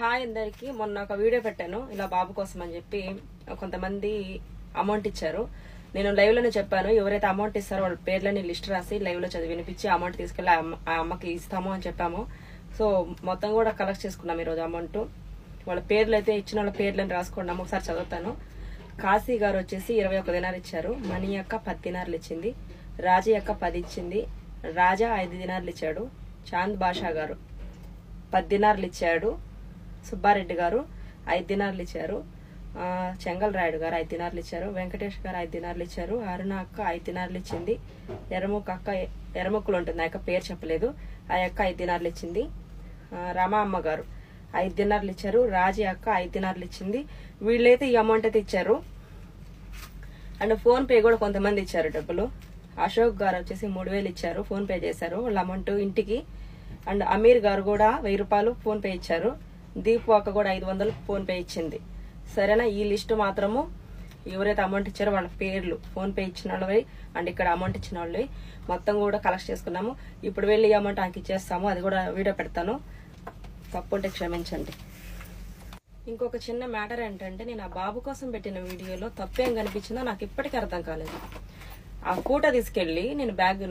Hi అందరికి. మొన్న ఒక వీడియో పెట్టాను. ఇలా బాబు కోసం అని చెప్పి కొంతమంది అమౌంట్ ఇచ్చారు. నేను లైవ్లోనే చెప్పాను. ఎవరైతే అమౌంట్ ఇస్తారో వాళ్ళ పేర్లని లిస్ట్ రాసి లైవ్లో చదివి వినిపించి అమౌంట్ తీసుకెళ్ళి ఆ అమ్మకి ఇస్తాము అని చెప్పాము. సో మొత్తం కూడా కలెక్ట్ చేసుకున్నాం ఈరోజు అమౌంట్ వాళ్ళ పేర్లు అయితే ఇచ్చిన వాళ్ళ పేర్లను రాసుకున్నాము ఒకసారి చదువుతాను. కాశీ గారు వచ్చేసి ఇరవై ఒక దినాలు ఇచ్చారు. మణి యొక్క పది దినార్లు ఇచ్చింది. రాజీ యొక్క పది ఇచ్చింది. రాజా ఐదు దినార్లు ఇచ్చాడు. చాంద్ బాషా గారు పది దినార్లు ఇచ్చాడు. సుబ్బారెడ్డి గారు ఐదు దినార్లు ఇచ్చారు. చెంగల్ రాయుడు గారు ఐదు దినార్లు ఇచ్చారు. వెంకటేష్ గారు ఐదు దినార్లు ఇచ్చారు. అరుణ అక్క ఐదు దినార్లు ఇచ్చింది. ఎర్రముక్క అక్క ఎర్రముక్కలు ఉంటుంది? ఆ యొక్క పేరు చెప్పలేదు. ఆ యొక్క ఐదు దినార్లు ఇచ్చింది. ఆ, రమా అమ్మ గారు ఐదు దినార్లు ఇచ్చారు. రాజీ అక్క ఐదు దినార్లు ఇచ్చింది. వీళ్ళైతే ఈ అమౌంట్ అయితే ఇచ్చారు. అండ్ ఫోన్ పే కూడా కొంతమంది ఇచ్చారు డబ్బులు. అశోక్ గారు వచ్చేసి మూడు వేలు ఇచ్చారు. ఫోన్ పే చేశారు. వాళ్ళ అమౌంట్ ఇంటికి. అండ్ అమీర్ గారు కూడా వెయ్యి రూపాయలు ఫోన్ పే ఇచ్చారు. దీపు అక్క కూడా ఐదు వందలు ఫోన్పే ఇచ్చింది. సరేనా? ఈ లిస్ట్ మాత్రము ఎవరైతే అమౌంట్ ఇచ్చారో వాళ్ళ పేర్లు ఫోన్పే ఇచ్చిన వాళ్ళవి అండ్ ఇక్కడ అమౌంట్ ఇచ్చిన వాళ్ళవి మొత్తం కూడా కలెక్ట్ చేసుకున్నాము. ఇప్పుడు వెళ్ళి ఈ అమౌంట్ నాకు ఇచ్చేస్తాము. అది కూడా వీడియో పెడతాను. తప్పుంటే క్షమించండి. ఇంకొక చిన్న మ్యాటర్ ఏంటంటే నేను ఆ బాబు కోసం పెట్టిన వీడియోలో తప్పేం కనిపించిందో నాకు ఇప్పటికీ అర్థం కాలేదు. ఆ ఫోటో తీసుకెళ్ళి నేను బ్యాగ్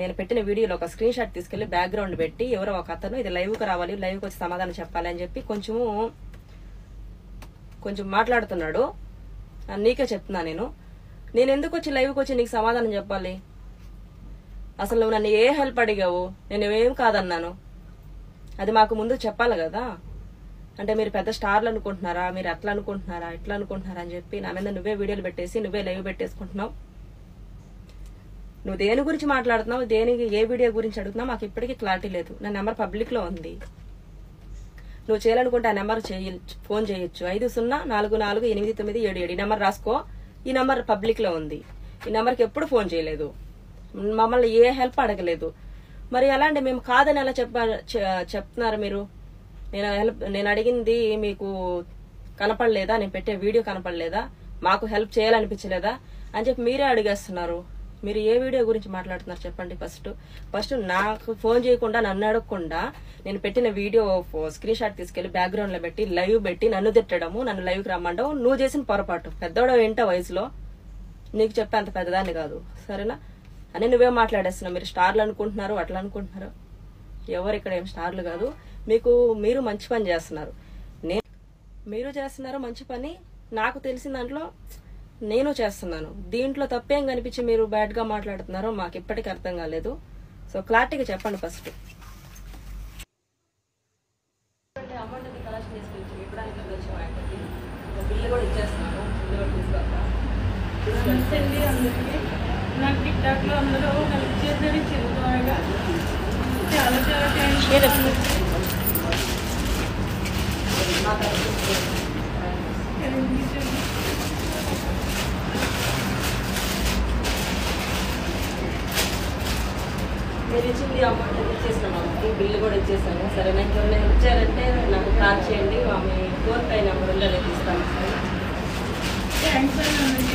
నేను పెట్టిన వీడియోలో ఒక స్క్రీన్ షాట్ తీసుకెళ్ళి బ్యాక్గ్రౌండ్ పెట్టి ఎవరో ఒక అతను ఇది లైవ్కు రావాలి లైవ్కి వచ్చి సమాధానం చెప్పాలి అని చెప్పి కొంచెము కొంచెం మాట్లాడుతున్నాడు. నీకే చెప్తున్నా నేను. నేను ఎందుకు వచ్చి లైవ్కి వచ్చి నీకు సమాధానం చెప్పాలి? అసలు నువ్వు నన్ను ఏ హెల్ప్ అడిగావు? నేను ఏం కాదన్నాను? అది మాకు ముందు చెప్పాలి కదా. అంటే మీరు పెద్ద స్టార్లు అనుకుంటున్నారా? మీరు అట్లా అనుకుంటున్నారా? ఇట్లా అనుకుంటున్నారా అని చెప్పి నా మీద నువ్వే వీడియోలు పెట్టేసి నువ్వే లైవ్ పెట్టేసుకుంటున్నావు. నువ్వు దేని గురించి మాట్లాడుతున్నావు? దేనికి ఏ వీడియో గురించి అడుగుతున్నావు? మాకు ఇప్పటికీ క్లారిటీ లేదు. నా నెంబర్ పబ్లిక్లో ఉంది. నువ్వు చేయాలనుకుంటే ఆ నెంబర్ చేయొచ్చు ఫోన్ చేయొచ్చు. ఐదు సున్నా నాలుగు నాలుగు ఎనిమిది తొమ్మిది ఏడు ఏడు. ఈ నెంబర్ రాసుకో. ఈ నెంబర్ పబ్లిక్లో ఉంది. ఈ నెంబర్కి ఎప్పుడు ఫోన్ చేయలేదు. మమ్మల్ని ఏ హెల్ప్ అడగలేదు. మరి అలాంటి మేము కాదని ఎలా చెప్ప చెప్తున్నారు మీరు? నేను హెల్ప్ నేను అడిగింది మీకు కనపడలేదా? నేను పెట్టే వీడియో కనపడలేదా? మాకు హెల్ప్ చేయాలనిపించలేదా? అని చెప్పి మీరే అడిగేస్తున్నారు. మీరు ఏ వీడియో గురించి మాట్లాడుతున్నారు చెప్పండి ఫస్ట్. ఫస్ట్ నాకు ఫోన్ చేయకుండా నన్ను అడగకుండా నేను పెట్టిన వీడియో స్క్రీన్ షాట్ తీసుకెళ్ళి బ్యాక్గ్రౌండ్లో పెట్టి లైవ్ పెట్టి నన్ను తిట్టడము నన్ను లైవ్కి రమ్మండవు నువ్వు చేసిన పొరపాటు. పెద్దోడు ఏంటో వయసులో నీకు చెప్పే అంత పెద్దదాన్ని కాదు. సరేనా? అని నువ్వే మాట్లాడేస్తున్నావు. మీరు స్టార్లు అనుకుంటున్నారు అట్లా అనుకుంటున్నారు? ఎవరు ఇక్కడ ఏం స్టార్లు కాదు. మీకు మీరు మంచి పని చేస్తున్నారు. నేను మీరు చేస్తున్నారు మంచి పని నాకు తెలిసిన దాంట్లో నేను చేస్తున్నాను. దీంట్లో తప్పేం కనిపించి మీరు బ్యాడ్గా మాట్లాడుతున్నారో మాకు ఇప్పటికీ అర్థం కాలేదు. సో క్లారిటీగా చెప్పండి ఫస్ట్. ఇచ్చేస్తున్నాను బిల్లు కూడా తీసుకొస్తా నమస్తే అందరికీ నాకు టిక్ టాక్లో అందరూ హెల్ప్ చేశారు చిరుగా చాలా చాలా థ్యాంక్స్ మీరు ఇచ్చింది అమౌంట్ ఇచ్చేసాను మాకు బిల్లు కూడా ఇచ్చేసాను సరే నాకు ఎవరైనా ఇచ్చారంటే నాకు కాల్ చేయండి. ఆమె ఫోన్ పైన నెంబర్ ఉందో నేను ఇస్తాను. థ్యాంక్స్ అండి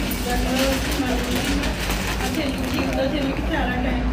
చెల్లికి చాలా టైం